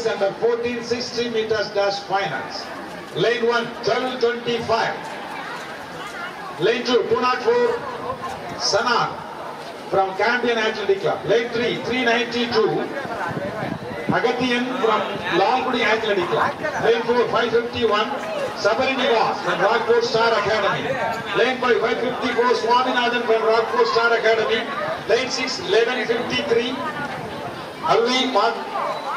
boys under 14 60 meters dash finals. Lane 1 1225. Lane 2 204 Sanar from Campion Athletic Club. Lane 3 392 Agathian from Longpudi Athletic Club. Lane 4 551 Sabari Nivas from Rockfort Star Academy. Lane 5 554 Swaminathan from Rockfort Star Academy. Lane 6 1153 Alvi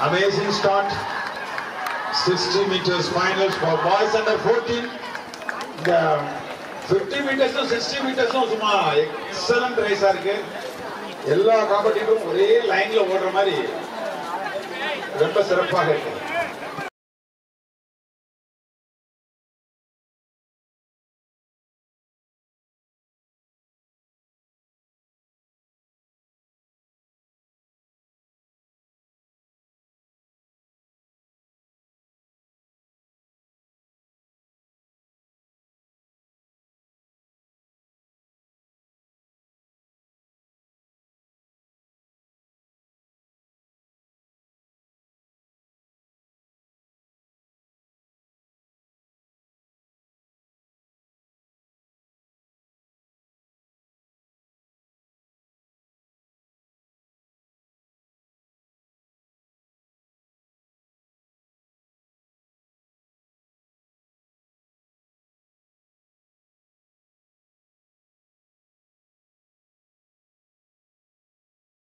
Amazing start. 60 meters finals for boys under 14. இந்த 50 மீட்டர்ஸும் 60 மீட்டர்ஸும் சும்மா excellent ரேஸா இருக்கு எல்லா காம்படிட்டரும் ஒரே லைன்ல ஓடுற மாதிரி ரொம்ப சிறப்பாக இருக்கு